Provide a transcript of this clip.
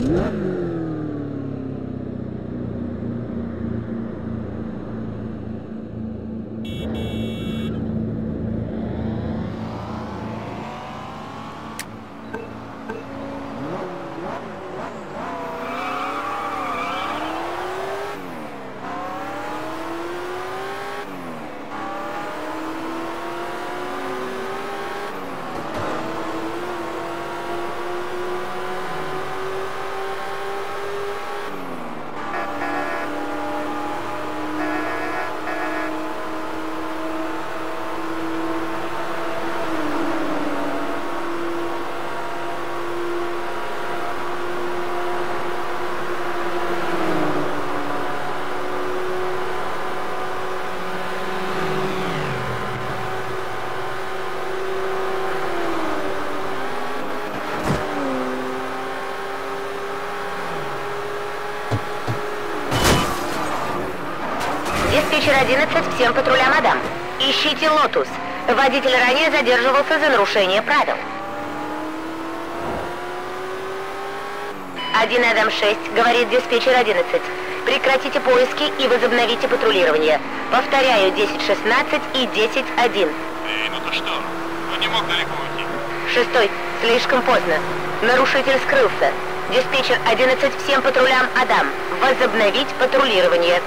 Yeah. Диспетчер 11 всем патрулям Адам. Ищите Lotus. Водитель ранее задерживался за нарушение правил. 1 Адам 6, говорит диспетчер 11. Прекратите поиски и возобновите патрулирование. Повторяю, 10-16 и 10-1. Эй, ну ты что? Он не мог далеко уйти. Шестой. Слишком поздно. Нарушитель скрылся. Диспетчер 11 всем патрулям Адам. Возобновить патрулирование.